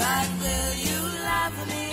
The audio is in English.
But will you love me?